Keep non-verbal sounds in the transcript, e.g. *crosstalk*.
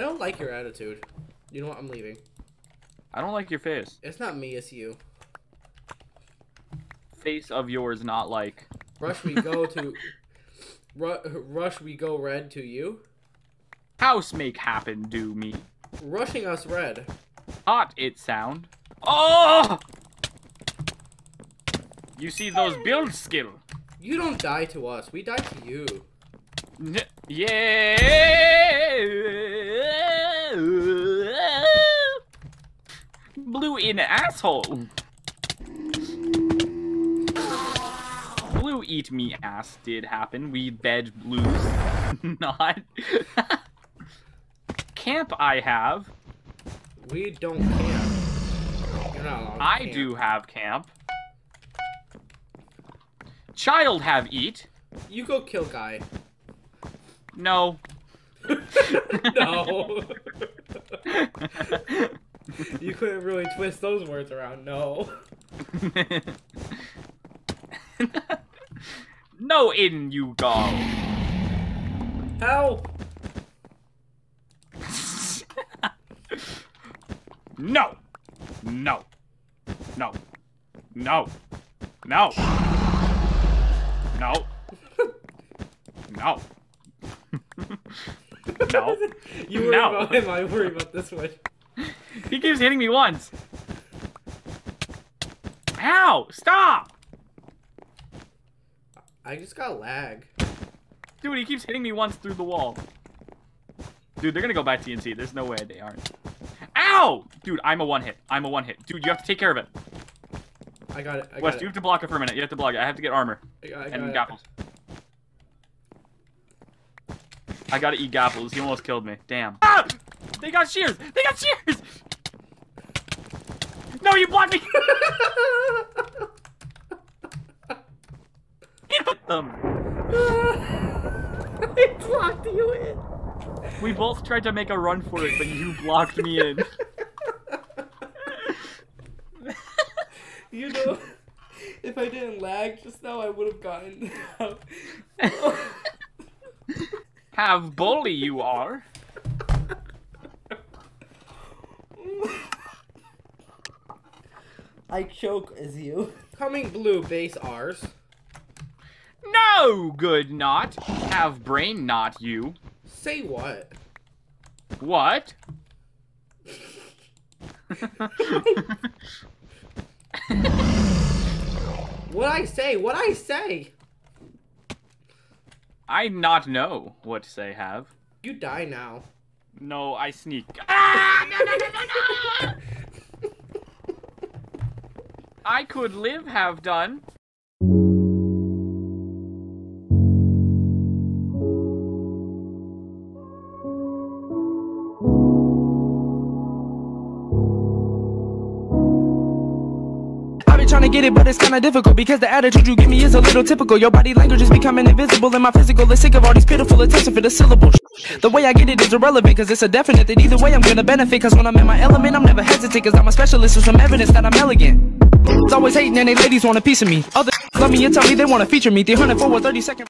I don't like your attitude. You know what? I'm leaving. I don't like your face. It's not me, it's you. Face of yours, not like. Rush we go to. *laughs* Ru- rush we go red to you. House make happen, do me. Rushing us red. Hot it sound. Oh! You see those build skill. You don't die to us. We die to you. N- Yeah. In asshole. Blue eat me ass did happen. We bed blues. *laughs* Not. Camp I have. We don't camp. You're not allowed to I camp. do have camp. Child have eat. You go kill guy. No. *laughs* no. *laughs* *laughs* you couldn't really twist those words around. No. *laughs* no in you go. Help! *laughs* No. No. No. No. No. No. No. no. You worry No. about him. I worry about this one. He keeps hitting me once. Ow! Stop! I just got lag. Dude, he keeps hitting me once through the wall. Dude, they're gonna go by TNT. There's no way they aren't. Ow! Dude, I'm a one hit. I'm a one hit. Dude, you have to take care of it. I got it. I got Wes, it. you have to block it for a minute. You have to block it. I have to get armor. I got, I got and gapples. I gotta eat gapples. He almost killed me. Damn. Ah! They got shears! They got shears! You blocked me! Um, *laughs* Hit them. I blocked you in. We both tried to make a run for it, but you blocked me in. you know, if I didn't lag just now, I would have gotten. Have *laughs* bully you are. I choke as you. *laughs* Coming blue base ours. No, good not. Have brain not you. Say what? What? *laughs* What I say? What I say? I not know what to say have. You die now. No, I sneak. Ah! No, no, no, no, no! *laughs* I could live have done. Trying to get it, but it's kinda difficult because the attitude you give me is a little typical. Your body language is becoming invisible, and my physical is sick of all these pitiful attempts fit a syllable. The way I get it is irrelevant, cause it's a definite that either way I'm gonna benefit. Cause when I'm in my element, I'm never hesitant, cause I'm a specialist with some evidence that I'm elegant. It's always hating, and they ladies want a piece of me. Other love me and tell me they wanna feature me. 300 for a 30 second.